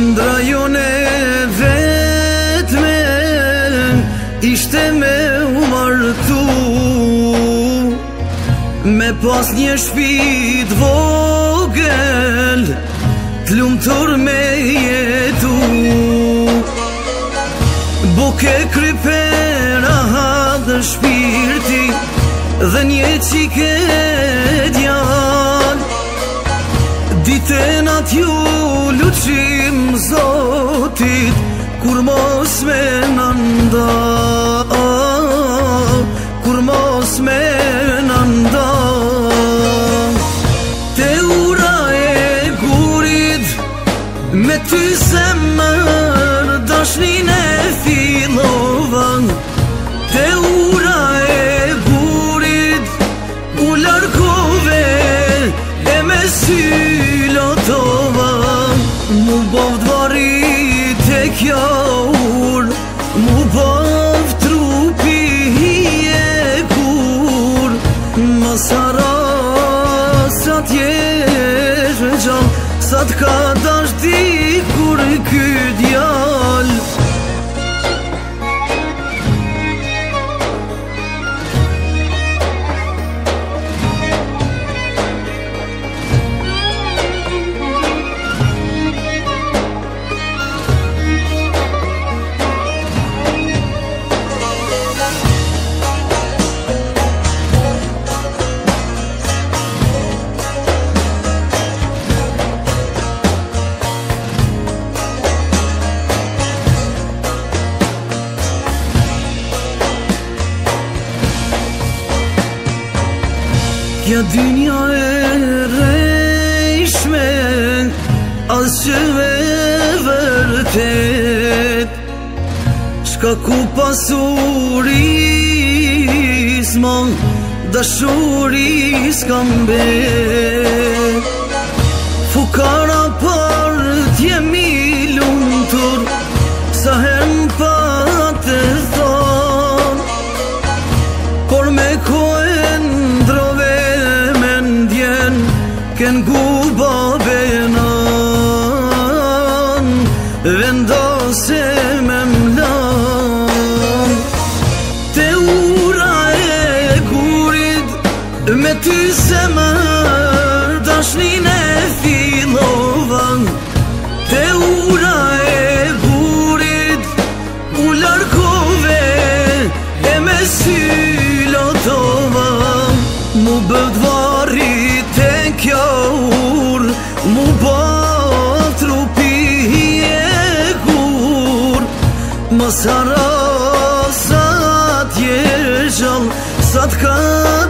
ndrajone vetme Ishte me u Me pas një shpit vogel T'lumë me jetu Buke krypera dhe shpirti Dhe një qike Gjat ju luqim zotit Kur mos me nënda Kur mos me nënda Te ura e gurit Me ty zemër Dashnin e filovan Te ura e gurit U larkove e me syr Mu bëvë dvari të kja ur Mu bëvë trupi i e kur Më sara sa t'jeshve qa Sa t'ka dashti kur këtë jeshve Kja dynja e rejshme Asyve e vërtet Shka ku pasuris Ma dëshuris kam Fukara pa vendose me mlon Te ura e kurit me ty se më dashnin e filovan Te ura e kurit u larkove e me sylotovan Mu bëtë Tarra sa t'jelë qëmë, sa t'ka